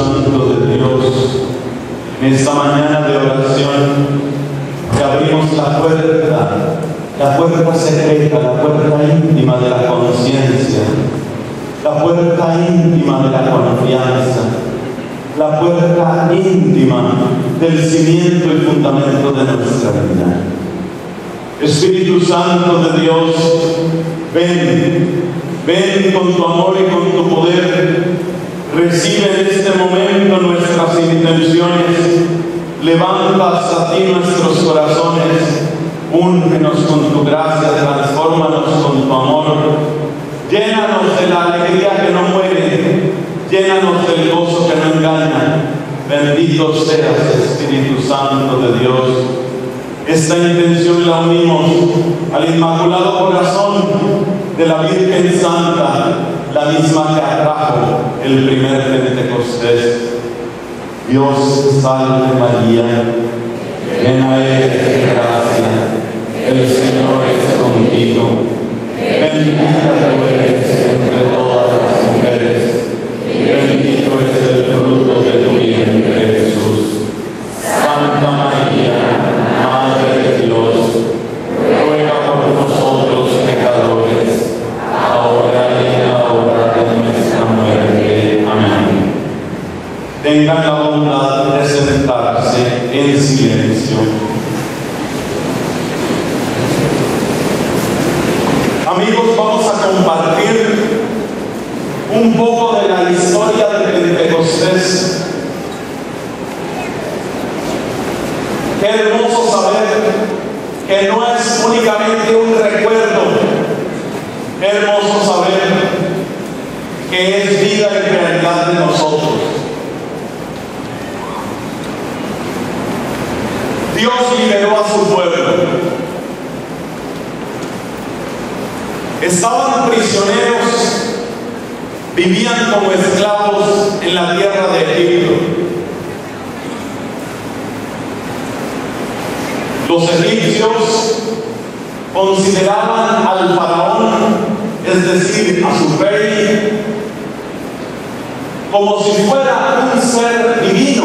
Santo de Dios, en esta mañana de oración, te abrimos la puerta, la puerta secreta, la puerta íntima de la conciencia, la puerta íntima de la confianza, la puerta íntima del cimiento y fundamento de nuestra vida. Espíritu Santo de Dios, ven, ven con tu amor y con tu poder Recibe en este momento nuestras intenciones, levanta hasta ti nuestros corazones, úngenos con tu gracia, transfórmanos con tu amor, llénanos de la alegría que no muere, llénanos del gozo que no engaña. Bendito seas, Espíritu Santo de Dios. Esta intención la unimos al Inmaculado Corazón de la Virgen Santa la misma que atrajo el primer Pentecostés. Dios salve María, llena eres de gracia, el Señor es contigo, bendita tú eres entre todas las mujeres, bendito es el fruto de tu La bondad de sentarse en silencio. Amigos, vamos a compartir un poco de la historia de Pentecostés. Qué hermoso saber que no es únicamente un recuerdo, hermoso saber que es vida y realidad de nosotros. Dios liberó a su pueblo. Estaban prisioneros, vivían como esclavos en la tierra de Egipto. Los egipcios consideraban al faraón, es decir, a su rey, como si fuera un ser divino,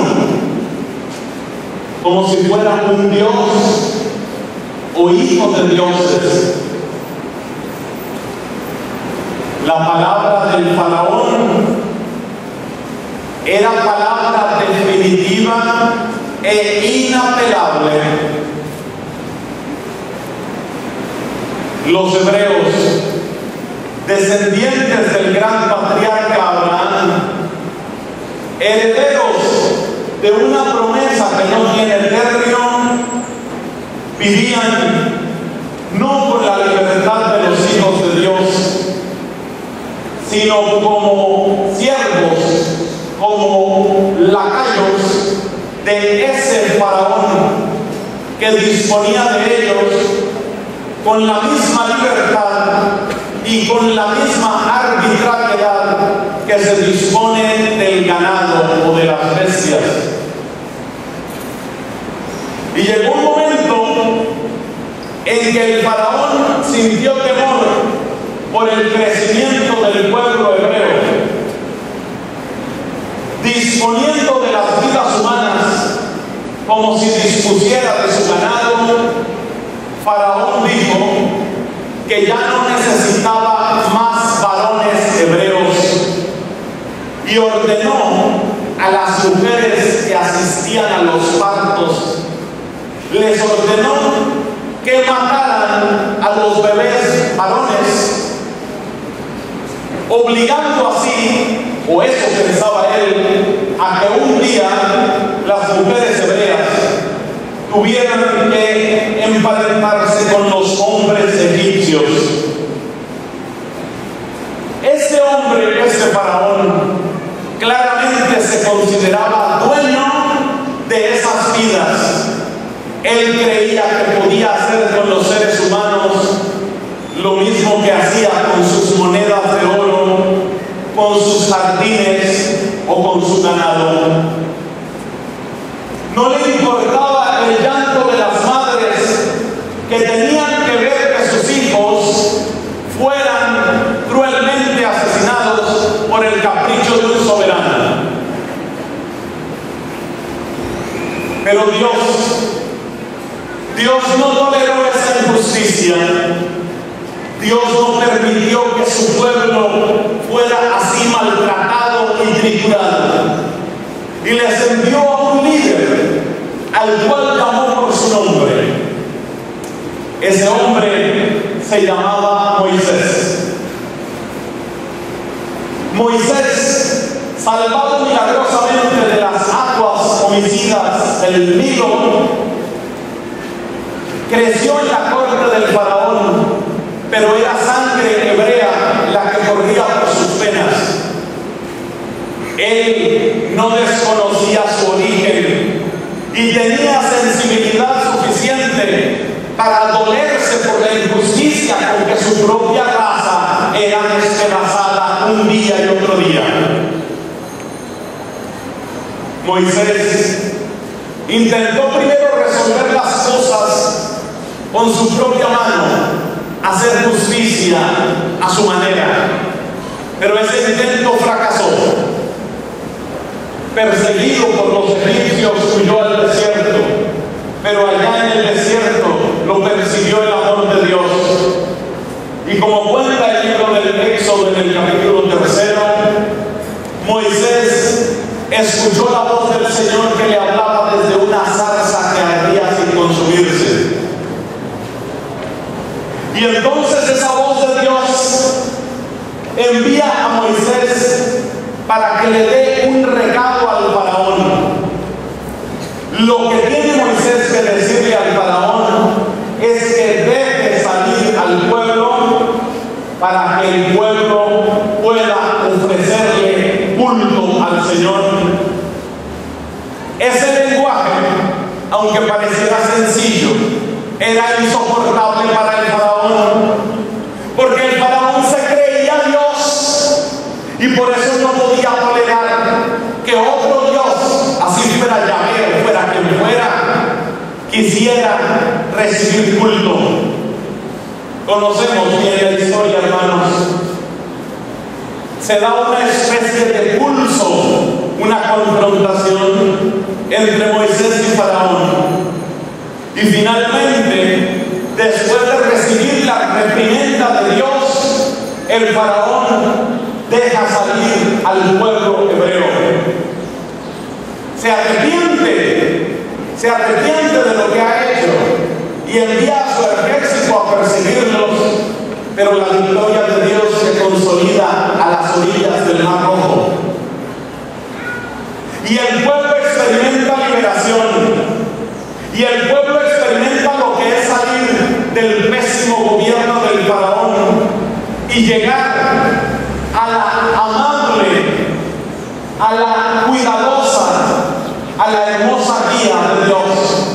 como si fuera un dios o hijo de dioses. La palabra del faraón era palabra definitiva e inapelable. Los hebreos, descendientes del gran patriarca Abraham, herederos de una promesa que no tiene término, vivían no por la libertad de los hijos de Dios, sino como siervos, como lacayos de ese faraón que disponía de ellos con la misma libertad y con la misma arbitrariedad que se dispone del ganado o de las bestias. Y llegó un momento en que el faraón sintió temor por el crecimiento del pueblo hebreo, disponiendo de las vidas humanas como si dispusiera de su ganado, Faraón dijo que ya no necesitaba más varones hebreos y ordenó a las mujeres que asistían a los partos, les ordenó que mataran a los bebés varones, obligando así, o eso pensaba él, a que un día las mujeres hebreas tuvieran que emparentarse con los hombres egipcios. Ese hombre, ese faraón, claramente se consideraba dueño de esas vidas. Él creía que podía hacer con los seres humanos lo mismo que hacía con sus monedas de oro, con sus jardines Pero Dios, Dios no toleró esa injusticia. Dios no permitió que su pueblo fuera así maltratado y triturado. Y les envió a un líder al cual llamó por su nombre. Ese hombre se llamaba Moisés. Moisés, salvado milagrosamente de la del Nilo, creció en la corte del faraón, pero era sangre hebrea la que corría por sus penas. Él no desconocía su origen y tenía sensibilidad suficiente para dolerse por la injusticia con que su propia raza era despedazada un día y otro día. Moisés intentó primero resolver las cosas con su propia mano, hacer justicia a su manera, pero ese intento fracasó. Perseguido por los egipcios, huyó al desierto, pero allá en el desierto lo persiguió el amor de Dios. Y como cuenta el libro del Éxodo en el capítulo tercero, Moisés escuchó la voz del Señor que le hablaba desde una zarza que ardía sin consumirse. Y entonces esa voz de Dios envía a Moisés para que le dé un regalo al faraón. Lo que tiene Moisés que decirle al faraón es que deje salir al pueblo para que el pueblo pueda ofrecerle culto al Señor. Ese lenguaje, aunque pareciera sencillo, era insoportable para el faraón, porque el faraón se creía Dios y por eso no podía tolerar que otro Dios, así fuera Yahvé o fuera quien fuera, quisiera recibir culto. Conocemos bien la historia, hermanos. Se da una especie de pulso, una confrontación entre Moisés y Faraón. Y finalmente, después de recibir la reprimenda de Dios, el faraón deja salir al pueblo hebreo. Se arrepiente, se arrepiente de lo que ha y envía a su ejército a perseguirlos, pero la victoria de Dios se consolida a las orillas del Mar Rojo. Y el pueblo experimenta liberación. Y el pueblo experimenta lo que es salir del pésimo gobierno del faraón y llegar a la amable, a la cuidadosa, a la hermosa guía de Dios.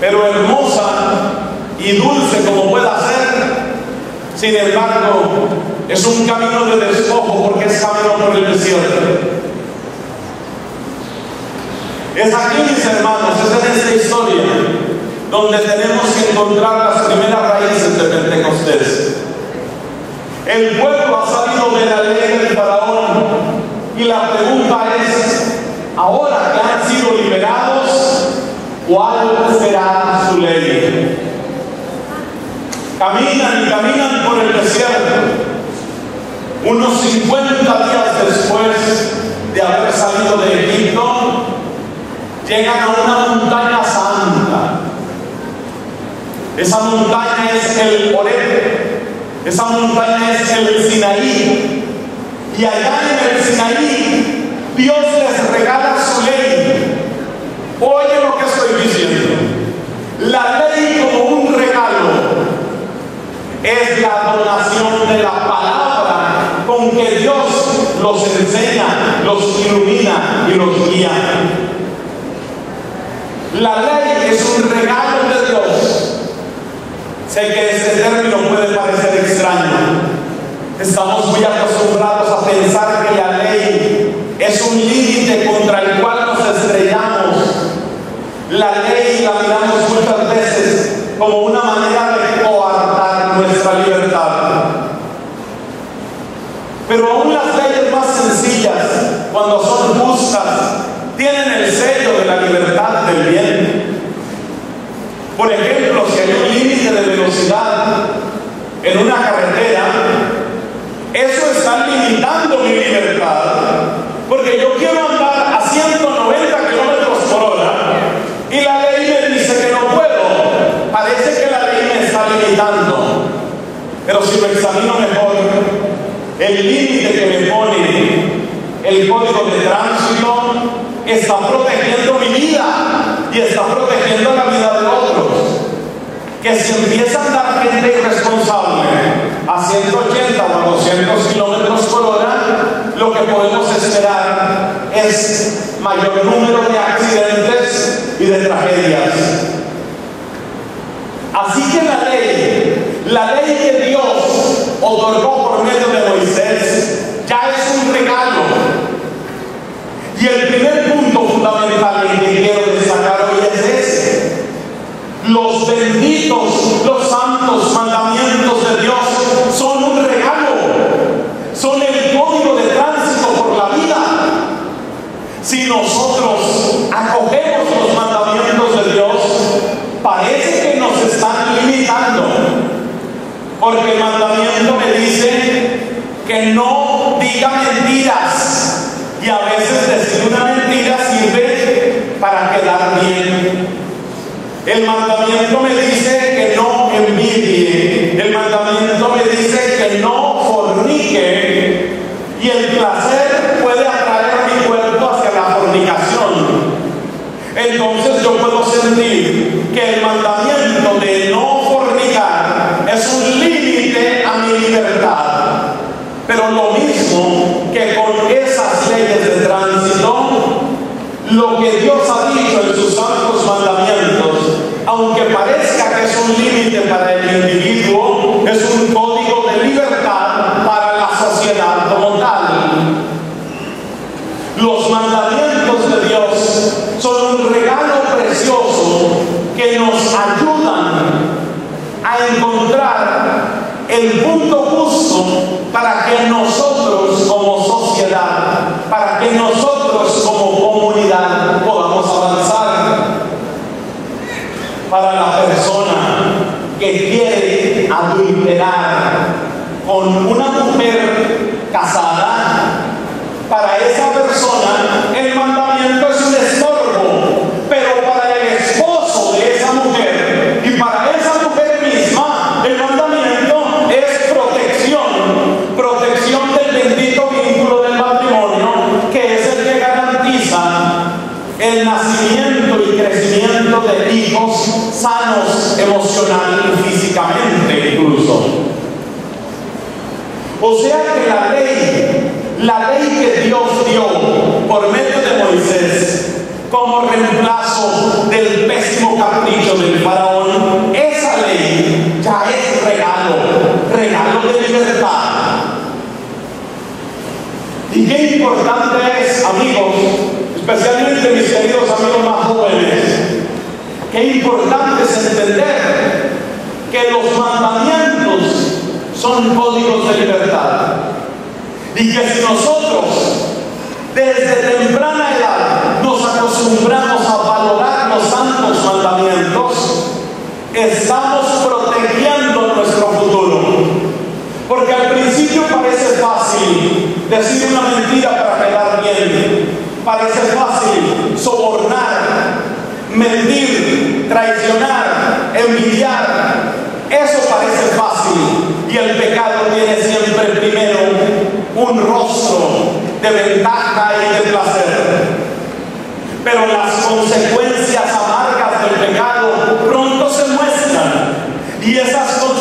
Pero hermosa y dulce como pueda ser, sin embargo, es un camino de despojo porque es camino por el desierto. Es aquí, mis hermanos, es en esta historia donde tenemos que encontrar las primeras raíces de Pentecostés. El pueblo ha salido de la ley del faraón y la pregunta es, ahora que han sido liberados, ¿cuál será su ley? Caminan y caminan por el desierto. Unos 50 días después de haber salido de Egipto, llegan a una montaña santa. Esa montaña es el Oreb, esa montaña es el Sinaí. Y allá en el Sinaí, Dios les regala su ley. Oye lo que estoy diciendo. La ley como un regalo es la donación de la palabra con que Dios los enseña, los ilumina y los guía. La ley es un regalo de Dios. Sé que este término puede parecer extraño. Estamos muy acostumbrados a pensar que la ley es un límite contra el cual nos estrellamos. La ley la miramos como una manera de coartar nuestra libertad. Pero aún las leyes más sencillas, cuando son justas, tienen el sello de la libertad del bien. Por ejemplo, si hay un límite de velocidad en una carretera, son códigos de libertad. Y que si nosotros desde temprana edad nos acostumbramos a valorar los santos mandamientos, estamos protegiendo nuestro futuro. Porque al principio parece fácil decir una mentira para quedar bien. Parece fácil sobornar, mentir, traicionar, envidiar. Eso parece fácil y el pecado tiene siempre primero un rostro de ventaja y de placer. Pero las consecuencias amargas del pecado pronto se muestran y esas consecuencias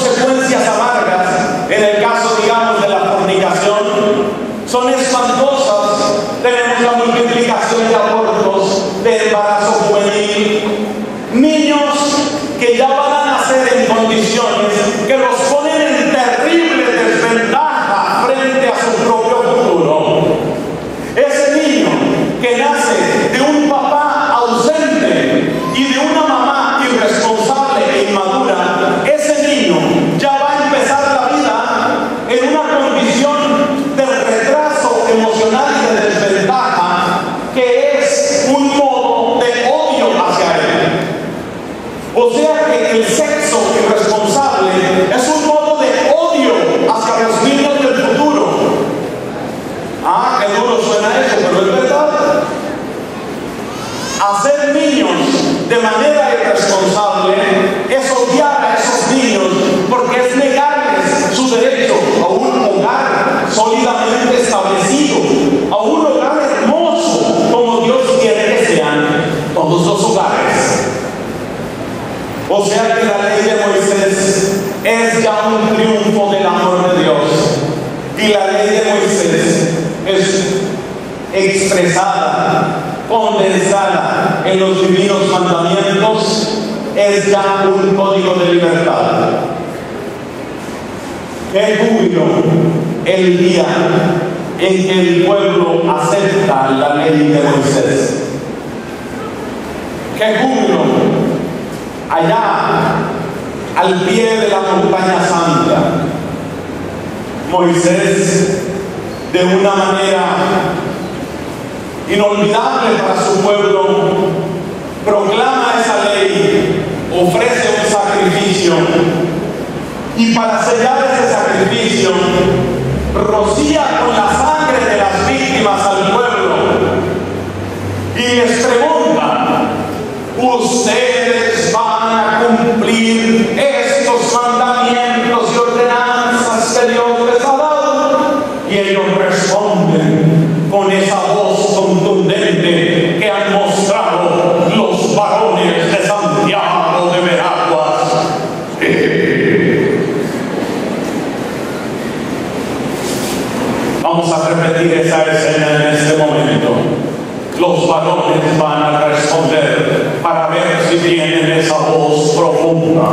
van a responder para ver si tienen esa voz profunda.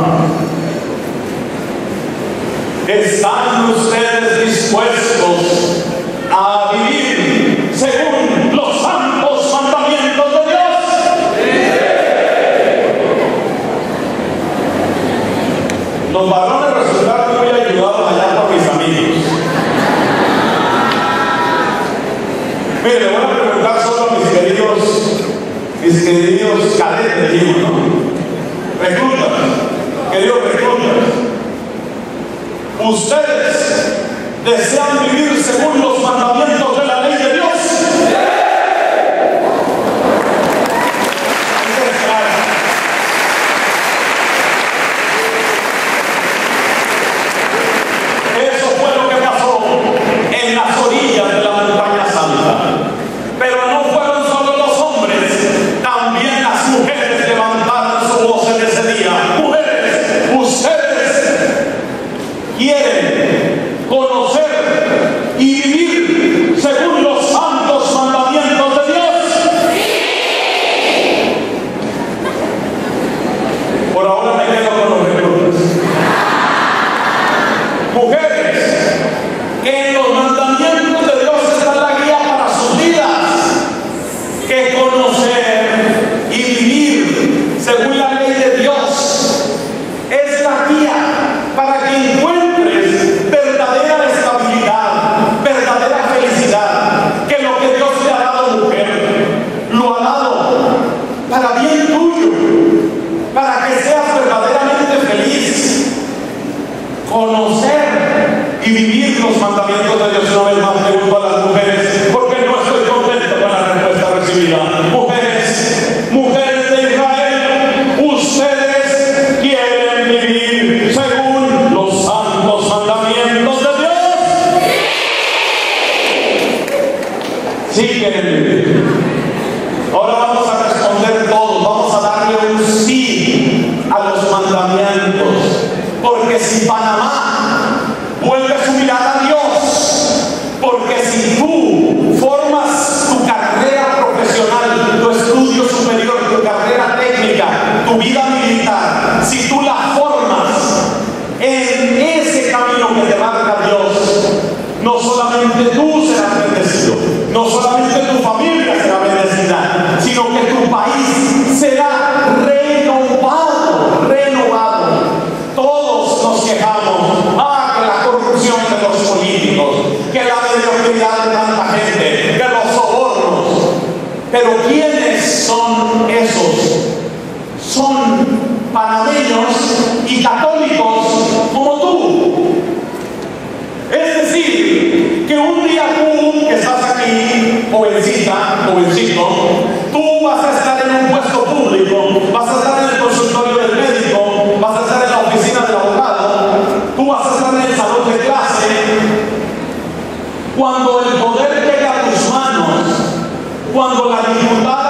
¿Están ustedes dispuestos a vivir según los santos mandamientos de Dios? Los varones queridos cadetes, dijimos, ¿no? Reclutas, queridos reclutas, ustedes desean vivir según los mandamientos Cuando el poder llega a tus manos, cuando la dificultad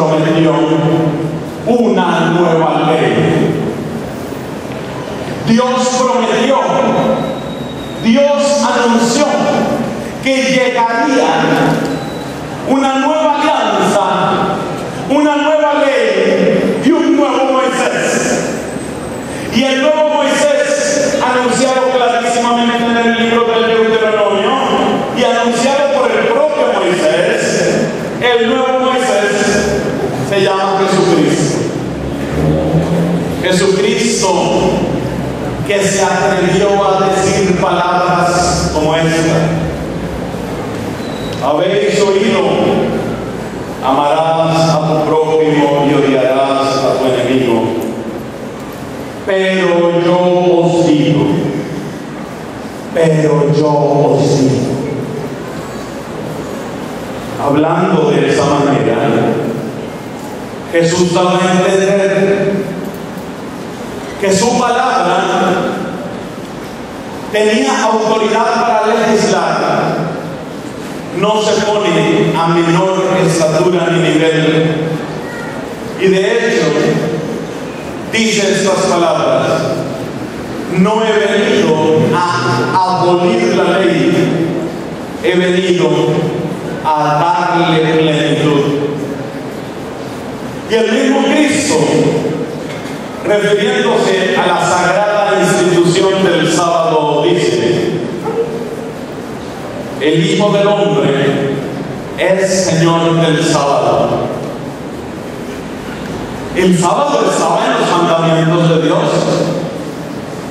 from the video que se atrevió a decir palabras como esta. Habéis oído, amarás a tu prójimo y odiarás a tu enemigo. Pero yo os digo, pero yo os digo. Hablando de esa manera, ¿eh? Jesús daba a entender que su palabra tenía autoridad para legislar, no se pone a menor estatura ni nivel. Y de hecho, dice estas palabras, no he venido a abolir la ley, he venido a darle plenitud. Y el mismo Cristo refiriéndose a la sagrada institución del sábado, dice, el Hijo del Hombre es Señor del sábado. El sábado estaba en los mandamientos de Dios.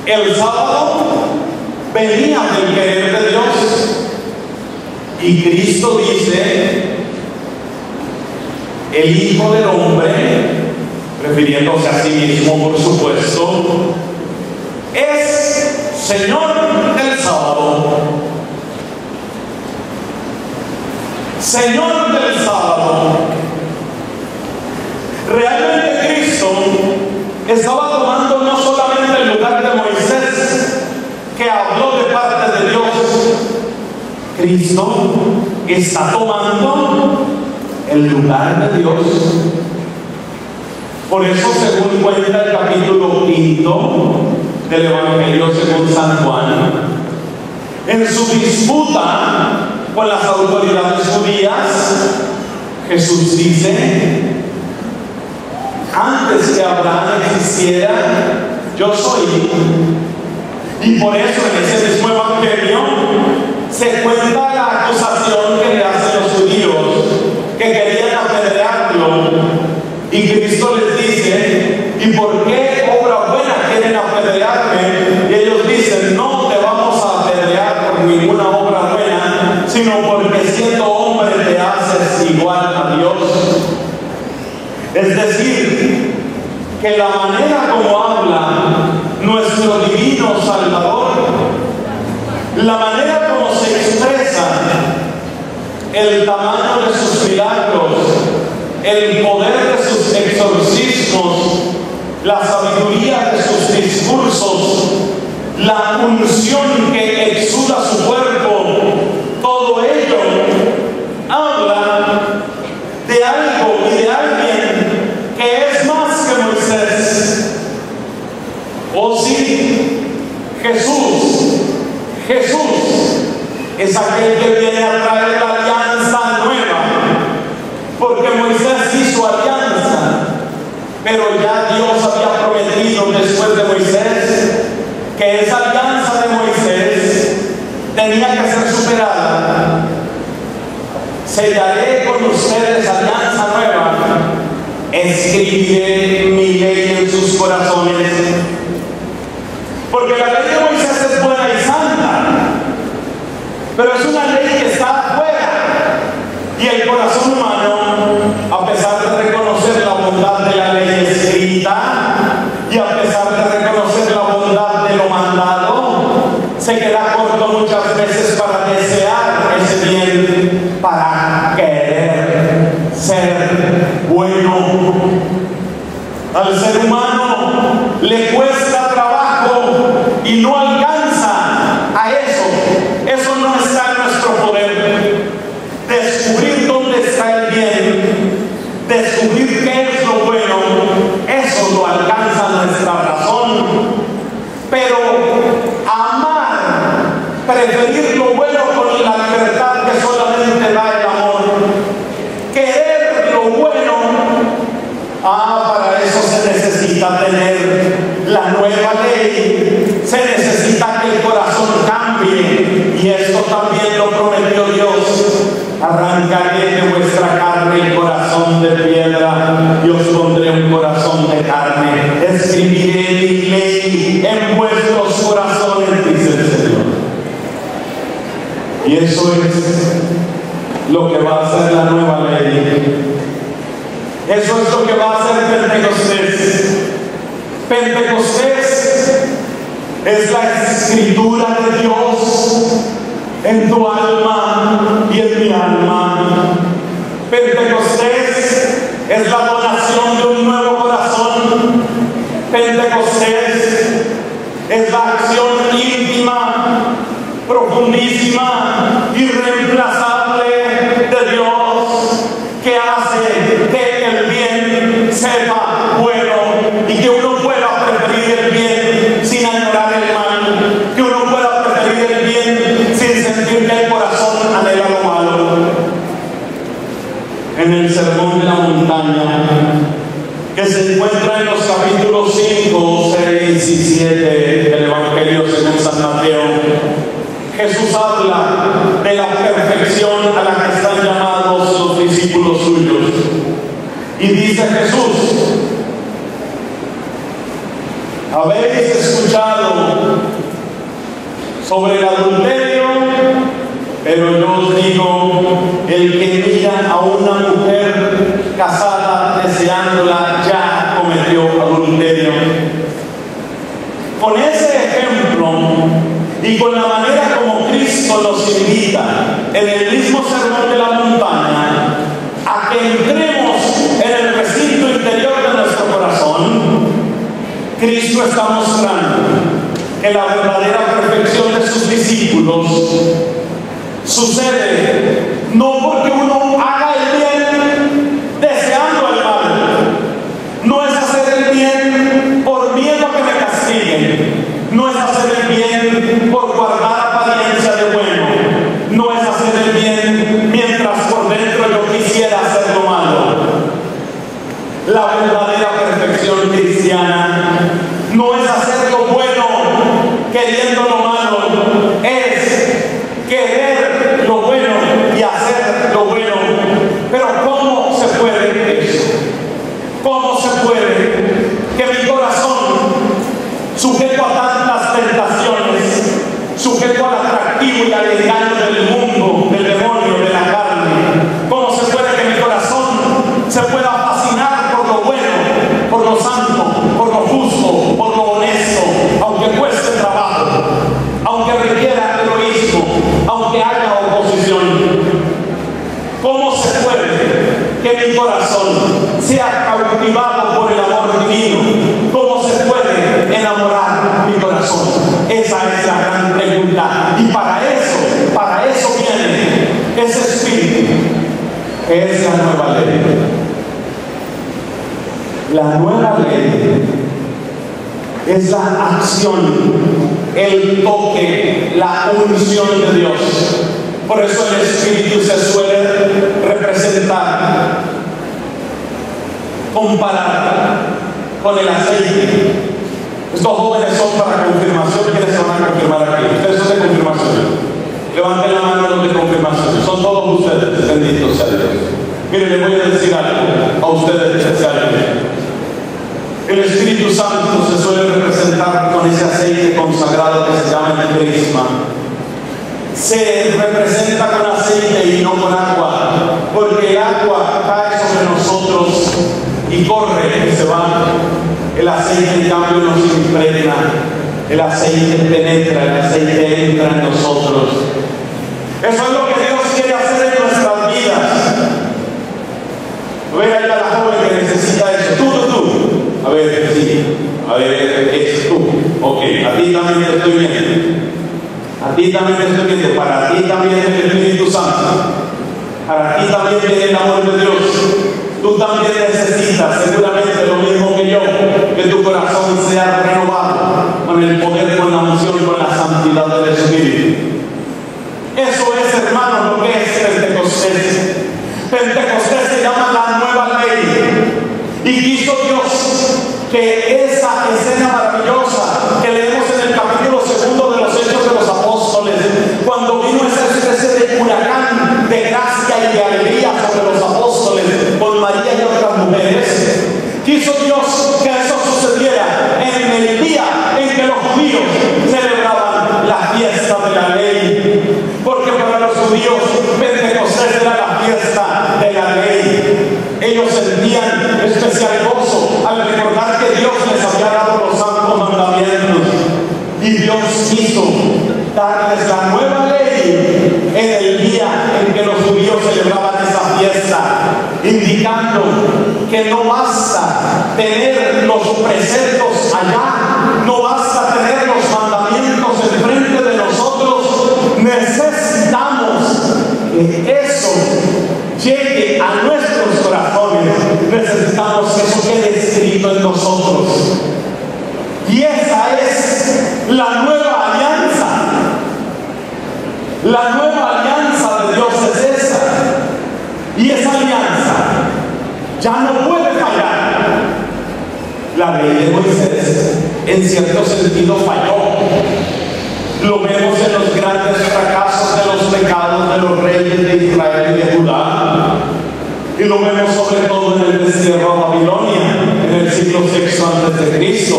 El sábado venía del querer de Dios. Y Cristo dice, el Hijo del Hombre, refiriéndose a sí mismo por supuesto, es Señor del sábado. Señor del sábado. Realmente Cristo estaba tomando no solamente el lugar de Moisés, que habló de parte de Dios, Cristo está tomando el lugar de Dios. Por eso, según cuenta el capítulo quinto del Evangelio según San Juan, en su disputa con las autoridades judías, Jesús dice, antes que Abraham existiera, yo soy. Y por eso en ese mismo evangelio se cuenta la acusación que le hacen los judíos, que querían apedrearlo. Y Cristo les dice, ¿y por qué obra buena quieren apedrearme? Y ellos dicen, no te vamos a apedrear por ninguna obra buena, sino porque siendo hombre te haces igual a Dios. Es decir, que la manera como habla nuestro divino Salvador, la manera como se expresa el tamaño de sus milagros, el poder de sus exorcismos, la sabiduría de sus discursos, la unción que exuda su cuerpo, todo ello habla de algo y de alguien que es más que Moisés. Oh sí, Jesús, Jesús es aquel que viene a traer la alianza nueva, porque Moisés hizo alianza, pero ya Dios después de Moisés que esa alianza de Moisés tenía que ser superada. Sellaré con ustedes alianza nueva, escribiré mi ley en sus corazones, porque la ley de Moisés es buena y santa, pero es una ley que Al ser humano le cuesta trabajo y no alcanza a eso. Eso no está en nuestro poder. Descubrir dónde está el bien, descubrir qué es lo bueno, eso lo alcanza nuestra razón. Pero amar, preferir lo bueno con la libertad que solamente da el amor, querer lo bueno, ah, para eso se necesita tener la nueva ley, se necesita que el corazón y esto también lo prometió Dios. Arrancaré de vuestra carne el corazón de piedra y os pondré un corazón de carne. Escribiré mi ley en vuestros corazones, dice el Señor. Y eso es lo que va a hacer la nueva ley. Eso es lo que va a hacer Pentecostés. Pentecostés es la escritura de Dios en tu alma y en mi alma. Pentecostés es la donación de un nuevo corazón. Pentecostés es la acción íntima, profundísima, irreemplazable de Dios que hace que el bien sepa bueno y que uno pueda en el Sermón de la Montaña, que se encuentra en los capítulos 5, 6 y 7 del Evangelio según San Mateo. Jesús habla de la perfección a la que están llamados los discípulos suyos. Y dice Jesús, habéis escuchado sobre el adulterio, pero yo os digo, el que mira a una mujer casada deseándola ya cometió adulterio. Con ese ejemplo y con la manera como Cristo nos invita en el mismo sermón de la montaña a que entremos en el recinto interior de nuestro corazón, Cristo está mostrando que la verdadera perfección de sus discípulos sucede no porque uno haga el bien deseando el mal, no es hacer el bien por miedo a que me castiguen, no es hacer el bien por guardar apariencia de bueno, no es hacer el bien mientras por dentro yo quisiera hacer lo malo. La verdadera perfección cristiana no es hacer lo bueno queriendo lo malo, es querer lo bueno y hacer lo bueno. Pero ¿cómo se puede eso? ¿Cómo se puede que mi corazón, sujeto a tantas tentaciones, sujeto al atractivo y al engaño del mundo, del demonio, de la carne, cómo se puede que mi corazón se pueda fascinar por lo bueno, por lo santo, por lo justo, por lo honesto, aunque cueste trabajo, aunque requiera heroísmo, aunque haya oposición? ¿Cómo se puede que mi corazón sea cautivado por el amor divino? ¿Cómo se puede enamorar mi corazón? Esa es la gran pregunta. Y para eso, para eso viene ese espíritu, que es la nueva ley. La nueva ley es la acción, el toque, la unción de Dios. Por eso el Espíritu se suele representar, comparar con el aceite. Estos jóvenes son para confirmación. ¿Quiénes se van a confirmar aquí? Ustedes son de confirmación. Levanten la mano los de confirmación. Son todos ustedes. Benditos sea Dios. Miren, les voy a decir algo a ustedes especialmente. El Espíritu Santo se suele representar con ese aceite consagrado que se llama el crisma. Se representa con aceite y no con agua, porque el agua cae sobre nosotros y corre y se va. El aceite, en cambio, nos impregna. El aceite penetra, el aceite entra en nosotros. Eso es lo que Dios quiere hacer en nuestras vidas. Ve ahí a la joven que necesita eso. Tú, tú, tú. A ver, sí. A ver, es tú. Ok, a ti también te estoy viendo. A ti también te estoy viendo. Para ti también es el Espíritu Santo. Para ti también viene el amor de Dios. Tú también necesitas seguramente lo mismo que yo, que tu corazón sea renovado con el poder, con la unción y con la santidad del Espíritu. Eso es, hermano, lo que es Pentecostés. Pentecostés se llama la nueva ley. Y quiso Dios que esa escena maravillosa que leemos en el capítulo segundo de los Hechos de los Apóstoles, cuando vino esa especie de huracán de gracia y de alegría sobre los apóstoles con María y otras mujeres, quiso Dios que eso sucediera en el día en que los celebraban la fiesta de la ley. Porque para los judíos Pentecostés era la fiesta de la ley. Ellos sentían especial gozo al recordar que Dios les había dado los santos mandamientos. Y Dios quiso darles la nueva ley en el día en que los judíos celebraban esa fiesta, indicando que no basta tener los preceptos allá, no basta tener los mandamientos enfrente de nosotros, necesitamos que eso llegue a nuestros corazones, necesitamos que eso quede escrito en nosotros. Y esa es la nueva alianza. La nueva alianza de Dios es esa. Y esa alianza ya no puede fallar. La ley de Moisés, en cierto sentido, falló. Lo vemos en los grandes fracasos de los pecados de los reyes de Israel y de Judá. Y lo vemos sobre todo en el destierro a Babilonia, en el siglo VI antes de Cristo.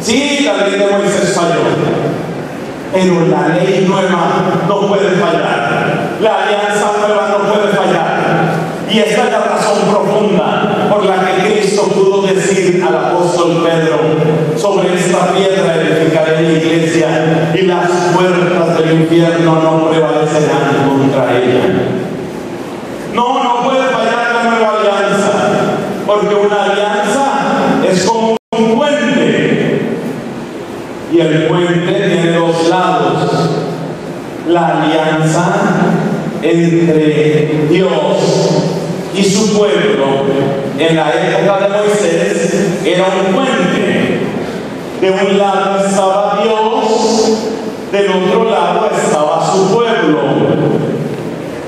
Sí, la ley de Moisés falló. Pero la ley nueva no puede fallar. La alianza nueva no puede fallar. Y esta es la razón profunda por la que Cristo pudo decir apóstol Pedro, esta piedra edificaré mi iglesia y las puertas del infierno no prevalecerán contra ella. No, no puede fallar la nueva alianza, porque una alianza es como un puente. Y el puente tiene dos lados. La alianza entre Dios y su pueblo en la época de Moisés era un puente. De un lado estaba Dios, del otro lado estaba su pueblo.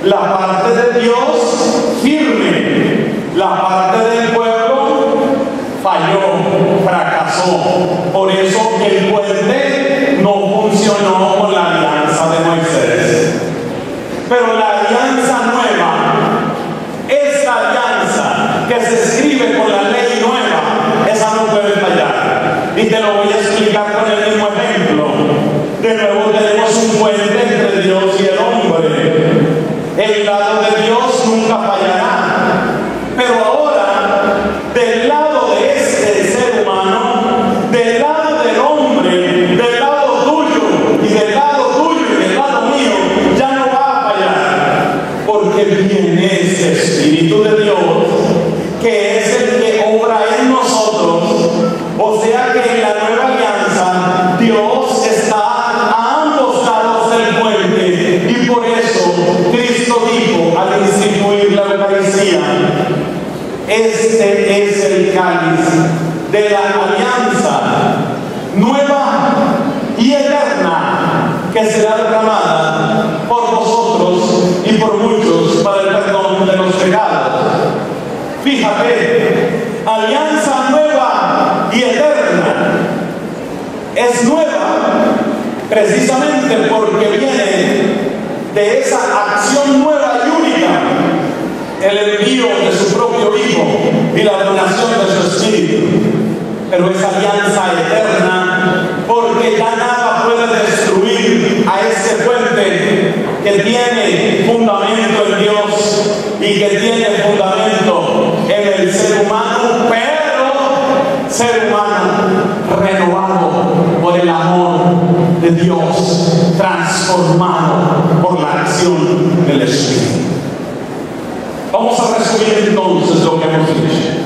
La parte de Dios de Dios, transformado por la acción del Espíritu. Vamos a resumir entonces lo que hemos dicho.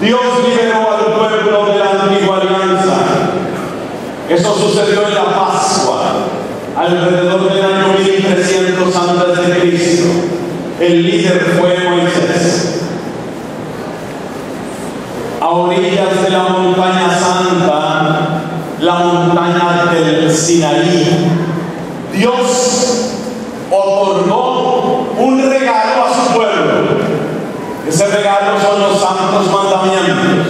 Dios liberó al pueblo de la antigua alianza. Eso sucedió en la Pascua, alrededor del año 1300 antes de Cristo. El líder fue Moisés. A orillas de la montaña santa, la montaña del Sinaí, Dios otorgó un regalo a su pueblo. Ese regalo son los santos mandamientos.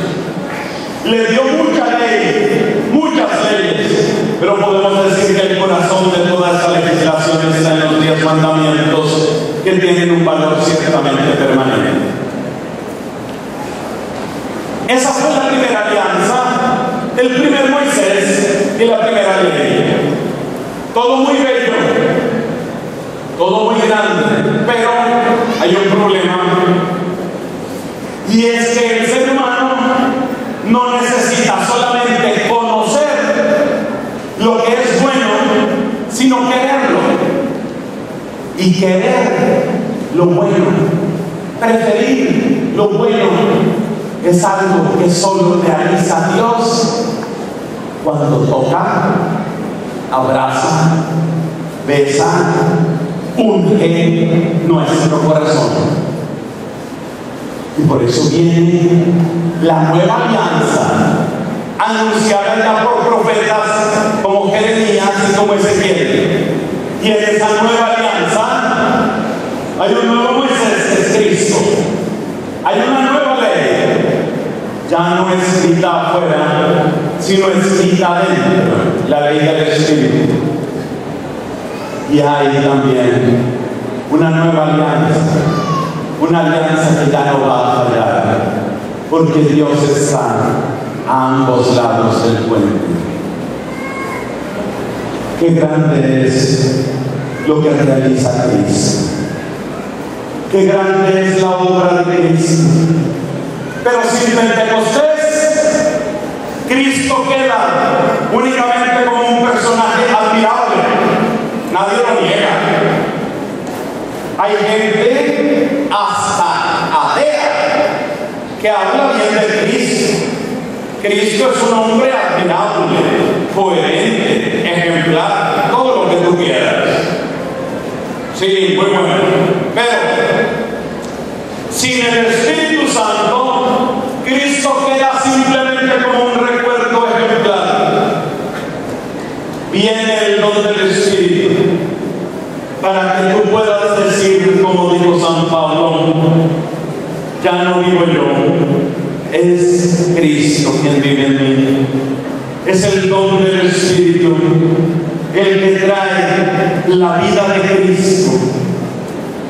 Le dio mucha ley, muchas leyes, pero podemos decir que el corazón de toda esa legislación está en los diez mandamientos que tienen un valor ciertamente permanente. Esa fue la primera alianza, el primer Moisés y la primera ley. Todo muy bello, todo muy grande, pero hay un problema. Y es que el ser humano no necesita solamente conocer lo que es bueno, sino quererlo. Y querer lo bueno, preferir lo bueno, es algo que solo realiza Dios cuando toca, abraza, besa, unge nuestro corazón. Y por eso viene la nueva alianza, anunciada ya por profetas como Jeremías y como Ezequiel. Y en esa nueva hay un nuevo Moisés, que es Cristo. Hay una nueva ley, ya no escrita afuera, sino escrita dentro, la ley del Espíritu. Y hay también una nueva alianza, una alianza que ya no va a fallar, porque Dios está a ambos lados del puente. Qué grande es lo que realiza Cristo. Qué grande es la obra de Cristo. Pero sin Pentecostés, Cristo queda únicamente como un personaje admirable. Nadie lo niega. Hay gente hasta atea que habla bien de Cristo. Cristo es un hombre admirable, coherente, ejemplar, todo lo que tú quieras. Sí, muy bueno. Pero, sin el Espíritu Santo, Cristo queda simplemente como un recuerdo ejemplar. Viene el don del Espíritu para que tú puedas decir, como dijo San Pablo, ya no vivo yo, es Cristo quien vive en mí. Es el don del Espíritu el que trae la vida de Cristo,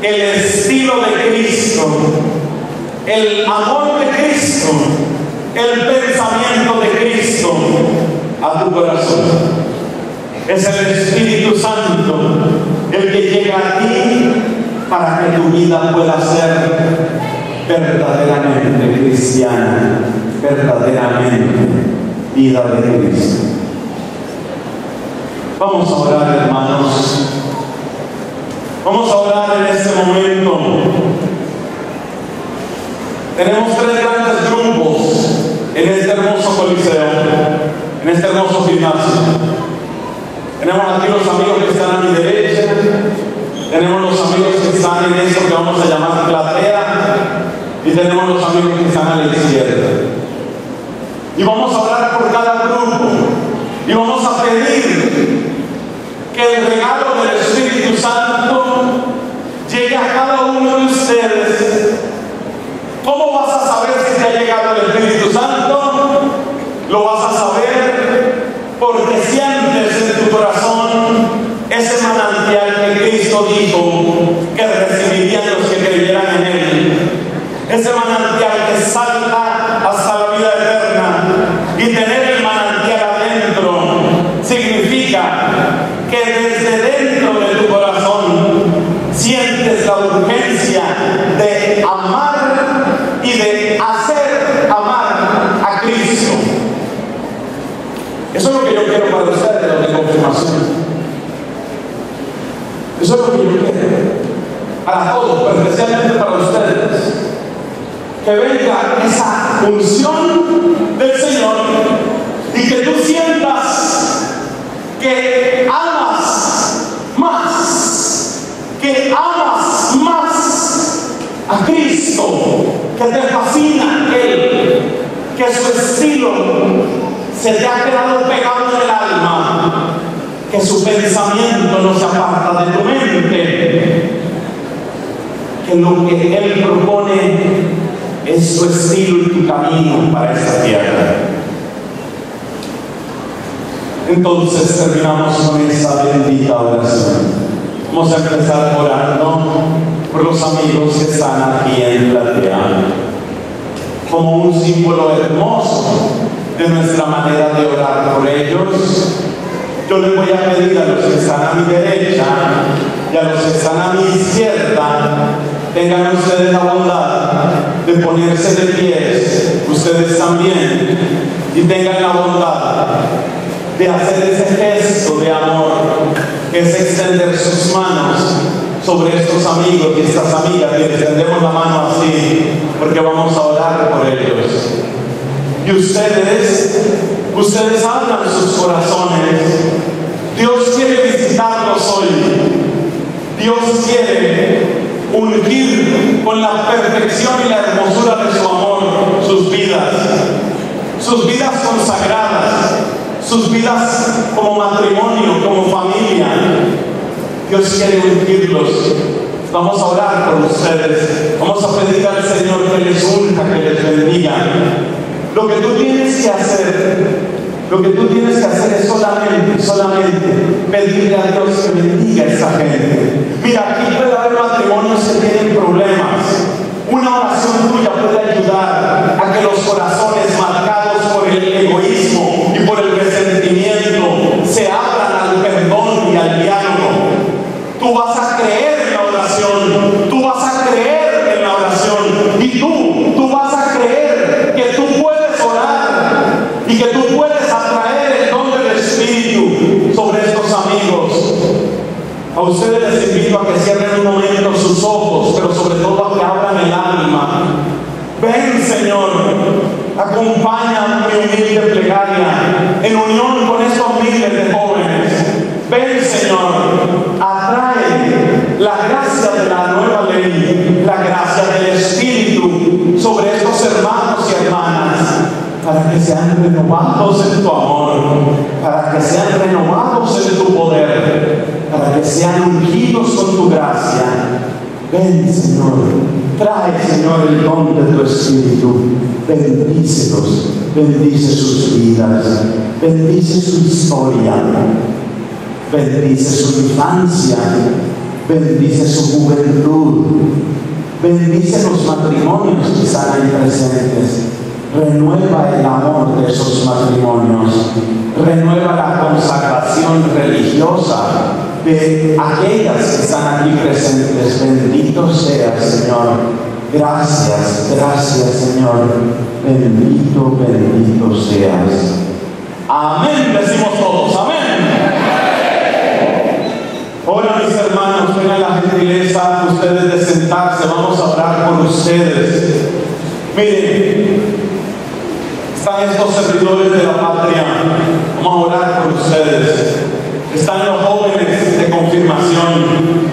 el estilo de Cristo, el amor de Cristo, el pensamiento de Cristo a tu corazón. Es el Espíritu Santo el que llega a ti para que tu vida pueda ser verdaderamente cristiana, verdaderamente vida de Cristo. Vamos a orar, hermanos. Vamos a orar en este momento. Tenemos tres grandes grupos en este hermoso coliseo, en este hermoso gimnasio. Tenemos aquí los amigos que están a mi derecha, tenemos los amigos que están en esto que vamos a llamar platea, y tenemos los amigos que están a la izquierda. Y vamos a orar por cada grupo, y vamos a pedir que el regalo del Espíritu Santo llegue a cada uno de ustedes. ¿Cómo vas a saber si te ha llegado el Espíritu Santo? Lo vas a saber porque sientes en tu corazón ese manantial que Cristo dijo que recibirían los que creyeran en Él. Ese manantial que salta hasta la vida eterna y tener el manantial adentro significa que desde dentro de tu corazón sientes la urgencia de amar y de hacer amar a Cristo. Eso es lo que yo quiero para ustedes, lo de confirmación. Para todos, pero especialmente para ustedes. Que venga esa unción del Señor y que tú sientas que amas más, que amas más a Cristo, que te fascina Él, que su estilo se te ha quedado pegado en el alma, que su pensamiento no se aparta de tu mente, que lo que Él propone es su estilo y tu camino para esta tierra. Entonces terminamos con esa bendita oración. Vamos a empezar orando por los amigos que están aquí en platea, como un símbolo hermoso de nuestra manera de orar por ellos. Yo les voy a pedir a los que están a mi derecha y a los que están a mi izquierda, tengan ustedes la bondad de ponerse de pies, ustedes también, y tengan la bondad de hacer ese gesto de amor, que es extender sus manos sobre estos amigos y estas amigas, y extendemos la mano así, porque vamos a orar por ellos. Y ustedes, ustedes hablan sus corazones. Dios quiere visitarlos hoy. Dios quiere ungir con la perfección y la hermosura de su amor sus vidas, sus vidas consagradas, sus vidas como matrimonio, como familia. Dios quiere ungirlos. Vamos a orar por ustedes. Vamos a pedir al Señor que les a que les bendiga. Lo que tú tienes que hacer, lo que tú tienes que hacer es solamente, solamente pedirle a Dios que bendiga a esa gente. Mira, aquí puede haber matrimonios que tienen problemas. Una oración tuya puede ayudar a que los corazones marcados por el egoísmo y por el resentimiento se abran al perdón y al diálogo. Tú vas a creer en la oración, tú vas a creer en la oración y tú, tú vas a creer que tú puedes orar y que tú puedes atraer el don del Espíritu sobre estos amigos. A ustedes les invito a que cierren un momento sus ojos, pero sobre todo a que abran el alma. Ven, Señor, acompaña mi humilde plegaria en unión con estos miles de jóvenes. Ven, Señor, atrae la gracia de la nueva ley, la gracia del Espíritu sobre estos hermanos y hermanas, que sean renovados en tu amor, para que sean renovados en tu poder, para que sean ungidos con tu gracia. Ven, Señor, trae, Señor, el don de tu Espíritu. Bendícelos, bendice sus vidas, bendice su historia, bendice su infancia, bendice su juventud, bendice los matrimonios que están presentes. Renueva el amor de esos matrimonios, renueva la consagración religiosa de aquellas que están aquí presentes. Bendito sea, Señor. Gracias, gracias, Señor. Bendito, bendito seas. Amén, decimos todos. Amén. Ahora, mis hermanos, vengan la gentileza, ustedes de sentarse, vamos a orar por ustedes. Miren, estos servidores de la patria, vamos a orar por ustedes. Están los jóvenes de confirmación,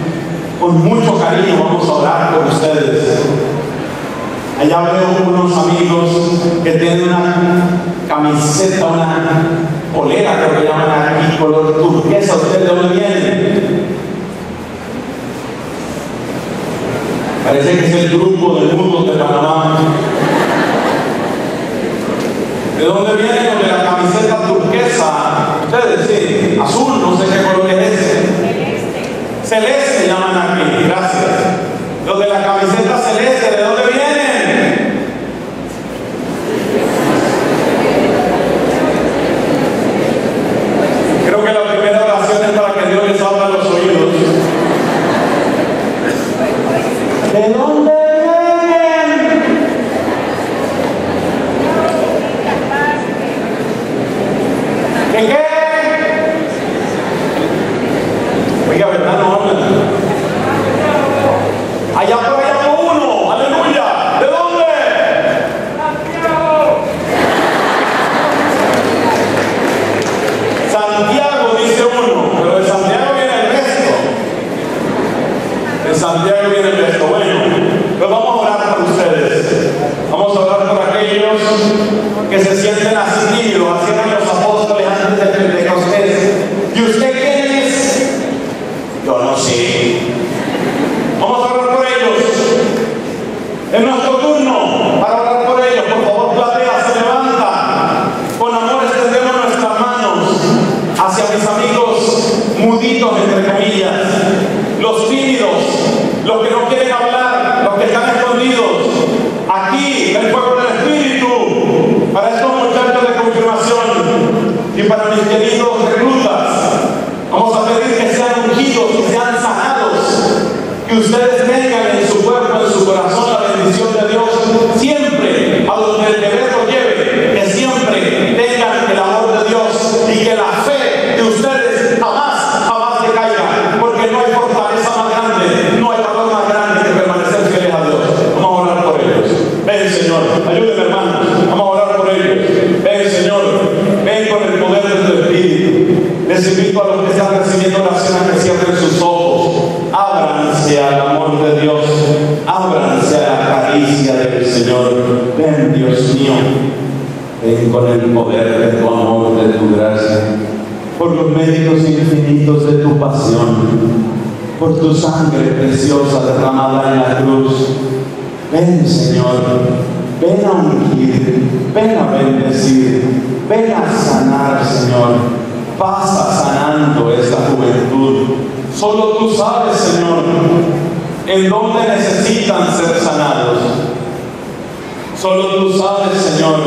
con mucho cariño vamos a orar por ustedes. Allá veo unos amigos que tienen una camiseta, una polera, creo que llaman aquí, color turquesa. ¿Ustedes de dónde vienen? Parece que es el grupo del mundo de Panamá. ¿De dónde vienen los de la camiseta turquesa? Ustedes sí, azul, no sé qué color es ese. Celeste llaman aquí, gracias. Los de la camiseta celeste, ¿de dónde vienen? Creo que la primera oración es para que Dios les abra los oídos. ¿De dónde Pasa sanando esta juventud. Solo tú sabes, Señor, en dónde necesitan ser sanados. Solo tú sabes, Señor,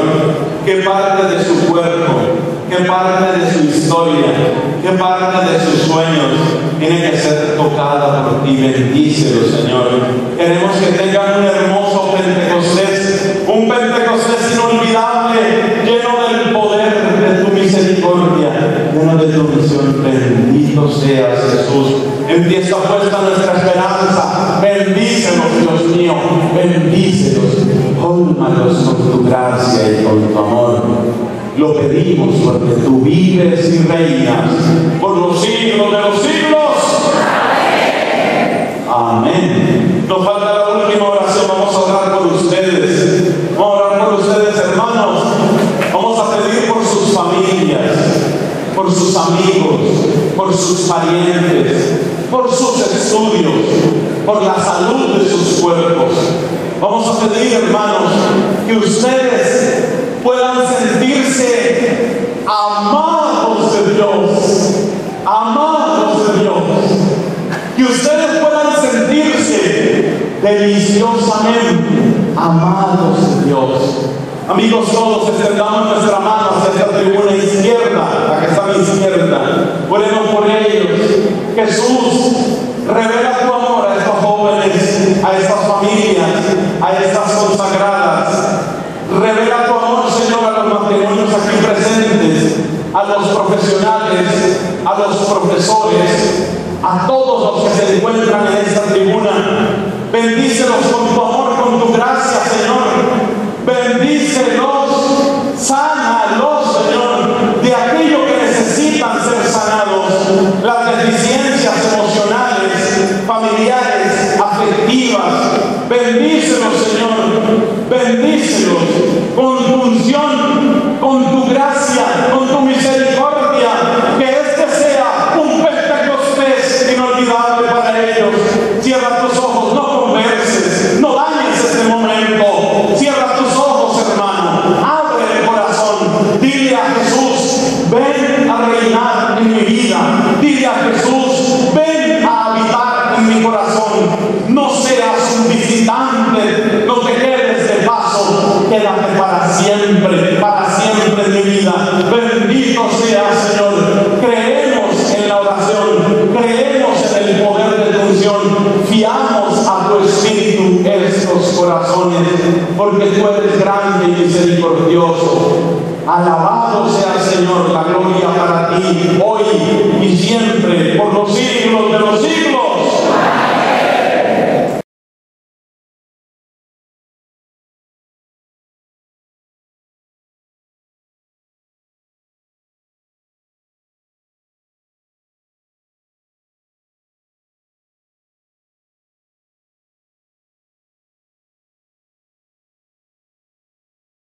qué parte de su cuerpo, qué parte de su historia, qué parte de sus sueños tiene que ser tocada por ti. Bendícelo, Señor. Queremos que tengan un hermoso Pentecostés, un Pentecostés inolvidable, lleno del poder de tu misericordia, lleno de tu misión. Bendito seas, Jesús. Empieza puesta nuestra esperanza. Bendícenos, Dios mío. Bendícelos. Cólmalos con tu gracia y con tu amor. Lo pedimos porque tú vives y reinas por los siglos de los siglos. Amén falta la última oración. Vamos a orar por ustedes. Vamos a orar por ustedes, hermanos. Vamos a pedir por sus familias, por sus amigos, por sus parientes, por sus estudios, por la salud de sus cuerpos. Vamos a pedir, hermanos, que ustedes puedan sentirse amados de Dios, amados de Dios, que ustedes puedan sentirse deliciosamente amados de Dios. Amigos todos, extendamos nuestra mano hacia esta tribuna izquierda, la que está a mi izquierda. Oremos por ellos. Jesús, revela tu amor a estos jóvenes, a estas familias, a estas consagradas. Revela tu amor, Señor, a los matrimonios aquí presentes, a los profesionales, a los profesores, a todos los que se encuentran en esta tribuna. Bendícelos con tu amor, con tu gracia, Señor. Bendícelos, sánalos, Señor, de aquello que necesitan ser sanados, las deficiencias emocionales, familiares, afectivas. Bendícelos, Señor, bendícelos con tu